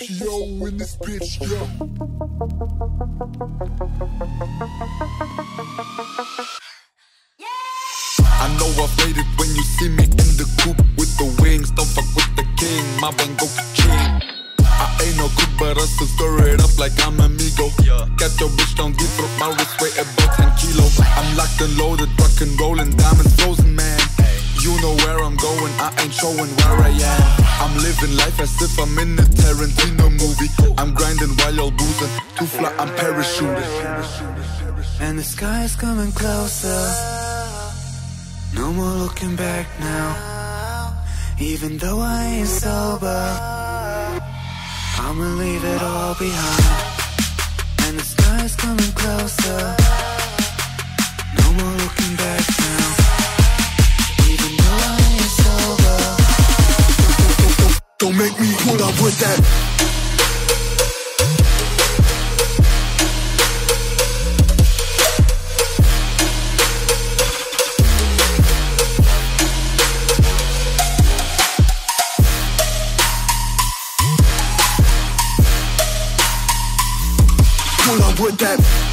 EPO in this bitch, yo. I know I've it when you see me in the coop with the wings. Don't fuck with the king, my bang go king. I ain't no cook, but I still stir it up like I'm amigo. Got your bitch down deep, my wrist weigh about 10 kilo. I'm locked and loaded, rock and rolling, diamonds where I'm going, I ain't showing where I am. I'm living life as if I'm in a Tarantino movie. I'm grinding while y'all boozing. Too fly, I'm parachuting. And the sky is coming closer. No more looking back now. Even though I ain't sober, I'ma leave it all behind. And the sky is coming Don't make me pull up with that. Pull up with that.